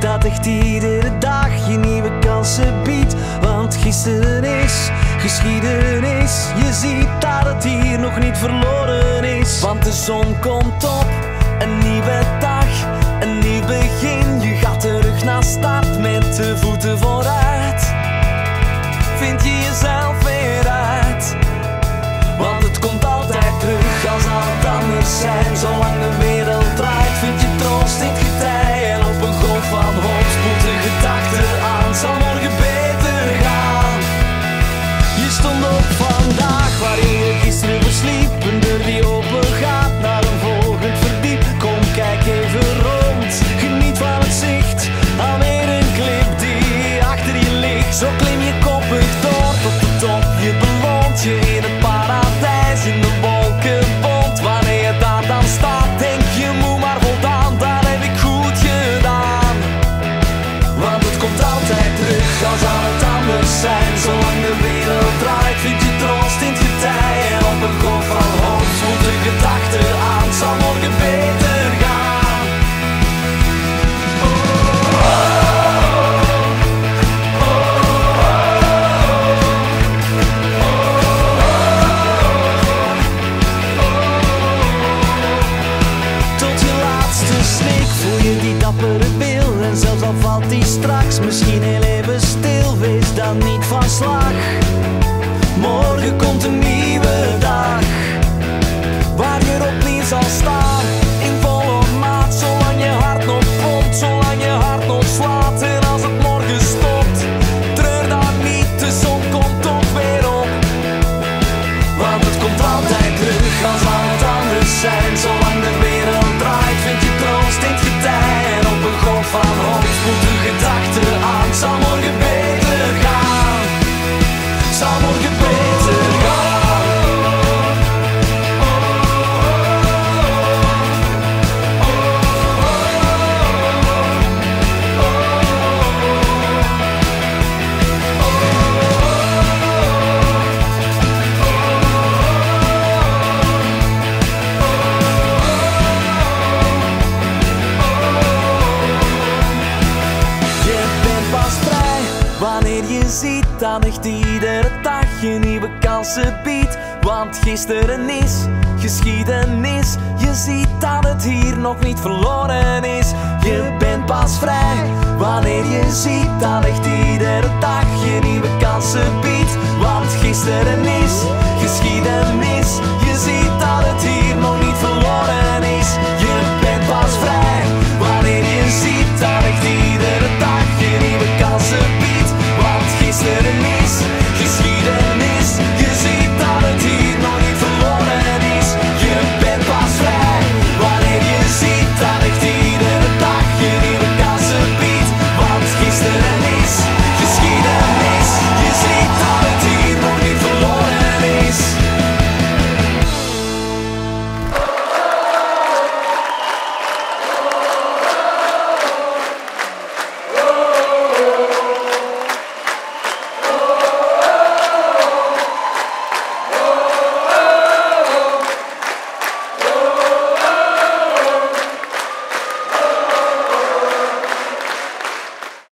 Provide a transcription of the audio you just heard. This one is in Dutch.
dat echt iedere dag je nieuwe kansen biedt. Want gisteren is geschiedenis. Je ziet dat het hier nog niet verloren is. Want de zon komt op, een nieuwe dag, een nieuw begin. Je gaat terug naar start met de voeten vooruit. Vind je jezelf weer uit? Want het komt altijd terug als al het anders zijn. Voel je die dappere wil. En zelfs al valt die straks misschien heel even stil, wees dan niet van slag. Morgen komt een nieuwe dag, waar je opnieuw zal staan. In volle maat, zolang je hart nog pompt, zolang je hart nog slaat. En als het morgen stopt, treur dan niet, de zon komt ook weer op. Want het komt altijd terug als al het anders zijn. Je ziet dat echt iedere dag je nieuwe kansen biedt. Want gisteren is geschiedenis. Je ziet dat het hier nog niet verloren is. Je bent pas vrij wanneer je ziet dat echt iedere dag je nieuwe kansen biedt.